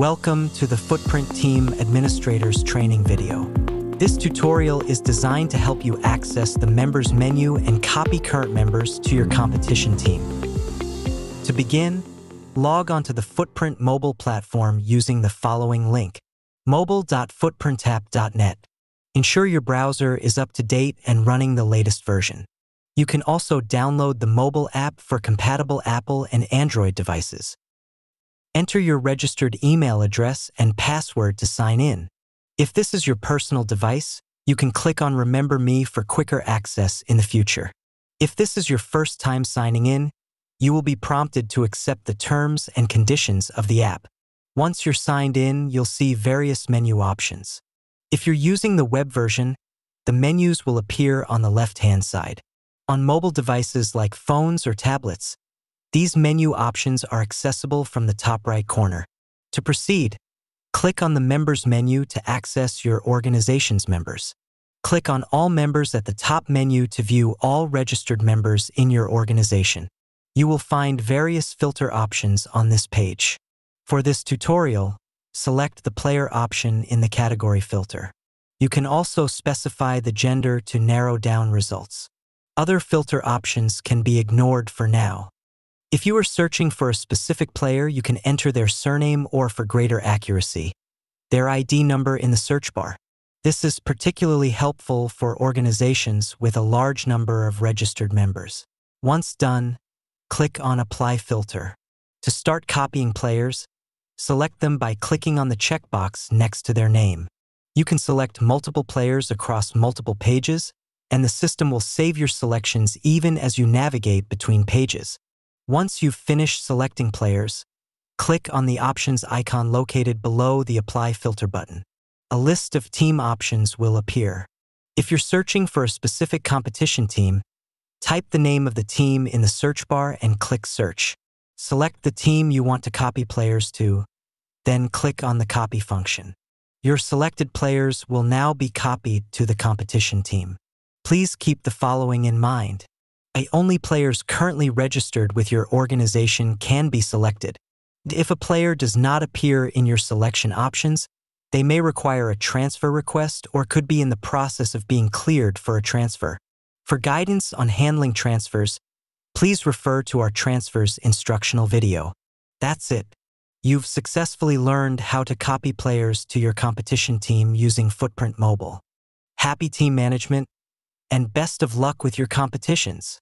Welcome to the Footprint Team Administrators Training video. This tutorial is designed to help you access the members menu and copy current members to your competition team. To begin, log onto the Footprint mobile platform using the following link, mobile.footprintapp.net. Ensure your browser is up to date and running the latest version. You can also download the mobile app for compatible Apple and Android devices. Enter your registered email address and password to sign in. If this is your personal device, you can click on Remember Me for quicker access in the future. If this is your first time signing in, you will be prompted to accept the terms and conditions of the app. Once you're signed in, you'll see various menu options. If you're using the web version, the menus will appear on the left-hand side. On mobile devices like phones or tablets, these menu options are accessible from the top right corner. To proceed, click on the Members menu to access your organization's members. Click on All Members at the top menu to view all registered members in your organization. You will find various filter options on this page. For this tutorial, select the player option in the category filter. You can also specify the gender to narrow down results. Other filter options can be ignored for now. If you are searching for a specific player, you can enter their surname or, for greater accuracy, their ID number in the search bar. This is particularly helpful for organizations with a large number of registered members. Once done, click on Apply Filter. To start copying players, select them by clicking on the checkbox next to their name. You can select multiple players across multiple pages, and the system will save your selections even as you navigate between pages. Once you've finished selecting players, click on the options icon located below the Apply Filter button. A list of team options will appear. If you're searching for a specific competition team, type the name of the team in the search bar and click Search. Select the team you want to copy players to, then click on the Copy function. Your selected players will now be copied to the competition team. Please keep the following in mind. Only players currently registered with your organization can be selected. If a player does not appear in your selection options, they may require a transfer request or could be in the process of being cleared for a transfer. For guidance on handling transfers, please refer to our transfers instructional video. That's it. You've successfully learned how to copy players to your competition team using Footprint Mobile. Happy team management, and best of luck with your competitions.